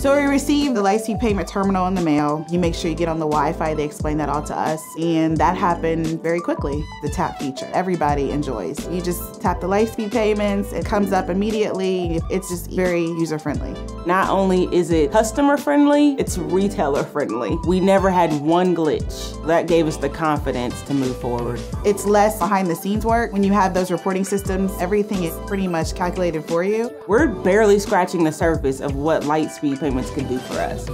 So we received the Lightspeed payment terminal in the mail. You make sure you get on the Wi-Fi. They explain that all to us. And that happened very quickly. The tap feature, everybody enjoys. You just tap the Lightspeed payments. It comes up immediately. It's just very user friendly. Not only is it customer friendly, it's retailer friendly. We never had one glitch. That gave us the confidence to move forward. It's less behind the scenes work. When you have those reporting systems, everything is pretty much calculated for you. We're barely scratching the surface of what Lightspeed payments can do for us.